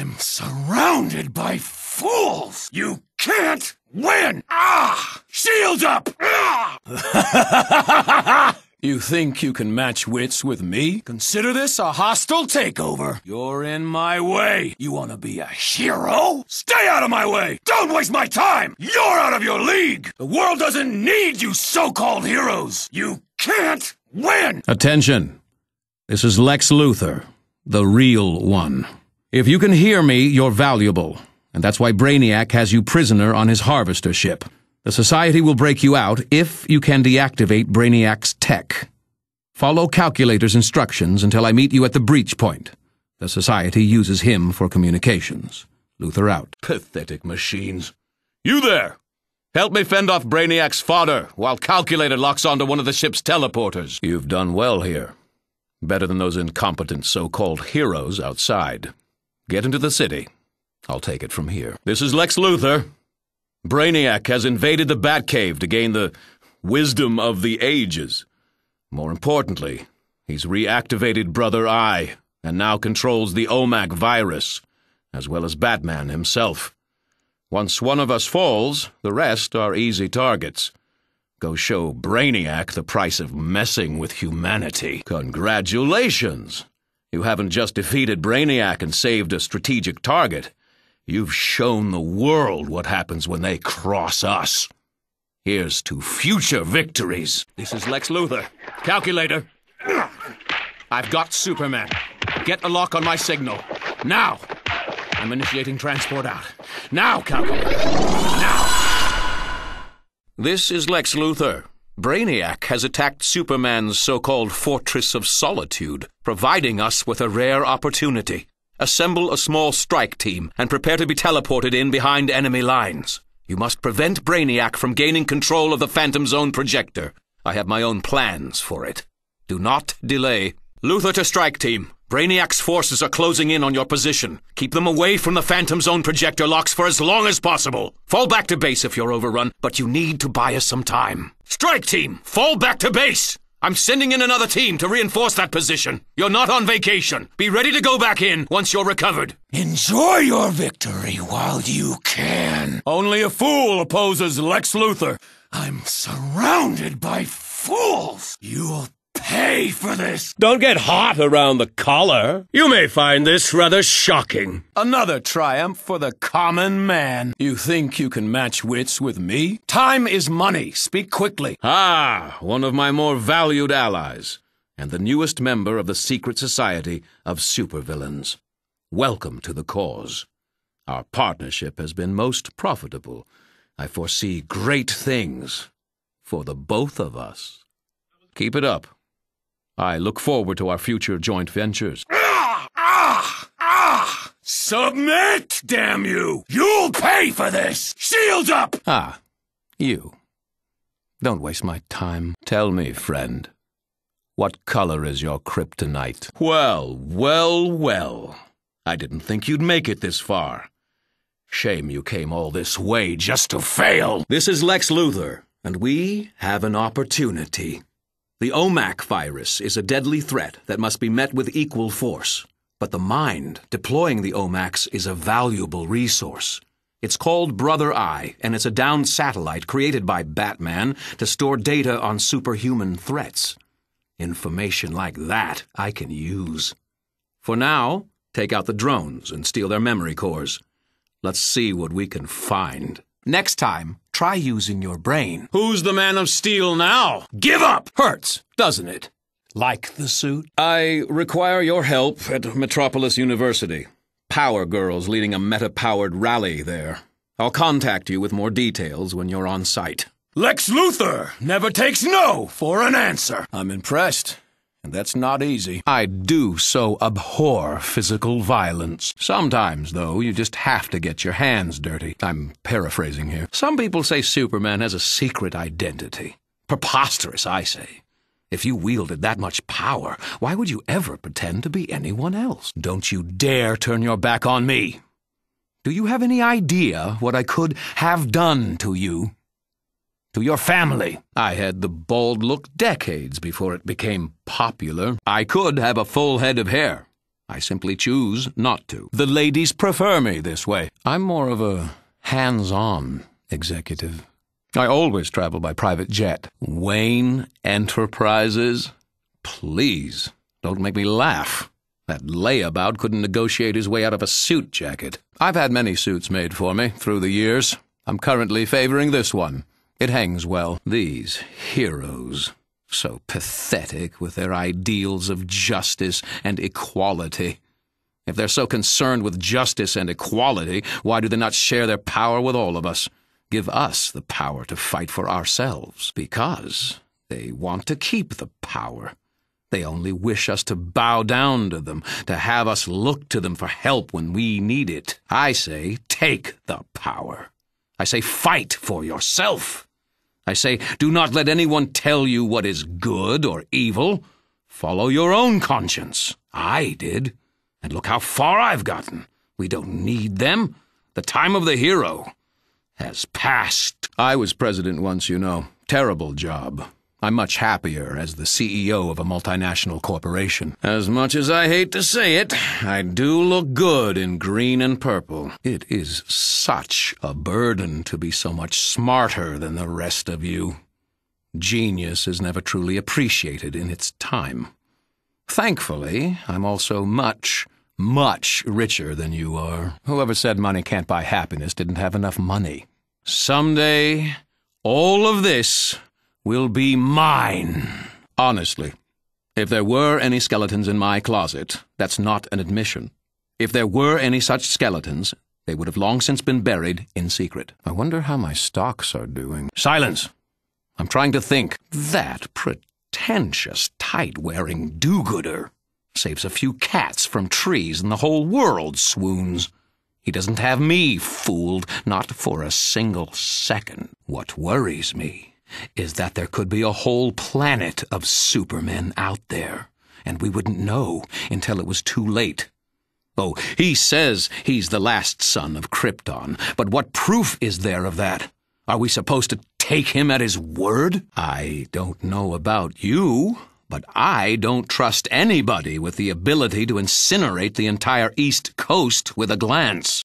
I'm surrounded by fools! You can't win! Ah! Shield up! Ah! you think you can match wits with me? Consider this a hostile takeover. You're in my way. You wanna be a hero? Stay out of my way! Don't waste my time! You're out of your league! The world doesn't need you so-called heroes! You can't win! Attention. This is Lex Luthor, the real one. If you can hear me, you're valuable, and that's why Brainiac has you prisoner on his harvester ship. The Society will break you out if you can deactivate Brainiac's tech. Follow Calculator's instructions until I meet you at the breach point. The Society uses him for communications. Luthor out. Pathetic machines. You there! Help me fend off Brainiac's fodder while Calculator locks onto one of the ship's teleporters. You've done well here. Better than those incompetent so-called heroes outside. Get into the city. I'll take it from here. This is Lex Luthor. Brainiac has invaded the Batcave to gain the wisdom of the ages. More importantly, he's reactivated Brother Eye and now controls the OMAC virus, as well as Batman himself. Once one of us falls, the rest are easy targets. Go show Brainiac the price of messing with humanity. Congratulations! You haven't just defeated Brainiac and saved a strategic target. You've shown the world what happens when they cross us. Here's to future victories. This is Lex Luthor. Calculator. I've got Superman. Get a lock on my signal. Now! I'm initiating transport out. Now, Calculator. Now! This is Lex Luthor. Brainiac has attacked Superman's so-called Fortress of Solitude, providing us with a rare opportunity. Assemble a small strike team and prepare to be teleported in behind enemy lines. You must prevent Brainiac from gaining control of the Phantom Zone projector. I have my own plans for it. Do not delay. Luthor to strike team. Brainiac's forces are closing in on your position. Keep them away from the Phantom Zone projector locks for as long as possible. Fall back to base if you're overrun, but you need to buy us some time. Strike team, fall back to base! I'm sending in another team to reinforce that position. You're not on vacation. Be ready to go back in once you're recovered. Enjoy your victory while you can. Only a fool opposes Lex Luthor. I'm surrounded by fools. You'll pay for this! Don't get hot around the collar. You may find this rather shocking. Another triumph for the common man. You think you can match wits with me? Time is money. Speak quickly. Ah, one of my more valued allies, and the newest member of the secret society of supervillains. Welcome to the cause. Our partnership has been most profitable. I foresee great things for the both of us. Keep it up. I look forward to our future joint ventures. Ah! Ah! Ah! Submit, damn you! You'll pay for this! Shields up! Ah, you. Don't waste my time. Tell me, friend, what color is your kryptonite? Well, well, well. I didn't think you'd make it this far. Shame you came all this way just to fail. This is Lex Luthor, and we have an opportunity. The OMAC virus is a deadly threat that must be met with equal force. But the mind deploying the OMACs is a valuable resource. It's called Brother Eye, and it's a downed satellite created by Batman to store data on superhuman threats. Information like that I can use. For now, take out the drones and steal their memory cores. Let's see what we can find. Next time, try using your brain. Who's the Man of Steel now? Give up! Hurts, doesn't it? Like the suit? I require your help at Metropolis University. Power Girls leading a meta-powered rally there. I'll contact you with more details when you're on site. Lex Luthor never takes no for an answer. I'm impressed. And that's not easy. I do so abhor physical violence. Sometimes, though, you just have to get your hands dirty. I'm paraphrasing here. Some people say Superman has a secret identity. Preposterous, I say. If you wielded that much power, why would you ever pretend to be anyone else? Don't you dare turn your back on me. Do you have any idea what I could have done to you? To your family. I had the bald look decades before it became popular. I could have a full head of hair. I simply choose not to. The ladies prefer me this way. I'm more of a hands on executive. I always travel by private jet. Wayne Enterprises? Please, don't make me laugh. That layabout couldn't negotiate his way out of a suit jacket. I've had many suits made for me through the years. I'm currently favoring this one. It hangs well. These heroes so pathetic with their ideals of justice and equality. If they're so concerned with justice and equality, why do they not share their power with all of us? Give us the power to fight for ourselves. Because they want to keep the power. They only wish us to bow down to them, to have us look to them for help when we need it. I say, take the power. I say, fight for yourself. I say, do not let anyone tell you what is good or evil. Follow your own conscience. I did. And look how far I've gotten. We don't need them. The time of the hero has passed. I was president once, you know. Terrible job. I'm much happier as the CEO of a multinational corporation. As much as I hate to say it, I do look good in green and purple. It is such a burden to be so much smarter than the rest of you. Genius is never truly appreciated in its time. Thankfully, I'm also much, much richer than you are. Whoever said money can't buy happiness didn't have enough money. Someday, all of this will be mine. Honestly, if there were any skeletons in my closet, that's not an admission. If there were any such skeletons, they would have long since been buried in secret. I wonder how my stocks are doing. Silence! I'm trying to think. That pretentious, tight wearing do gooder saves a few cats from trees and the whole world swoons. He doesn't have me fooled, not for a single second. What worries me is that there could be a whole planet of supermen out there, and we wouldn't know until it was too late. Oh, he says he's the last son of Krypton, but what proof is there of that? Are we supposed to take him at his word? I don't know about you, but I don't trust anybody with the ability to incinerate the entire East Coast with a glance.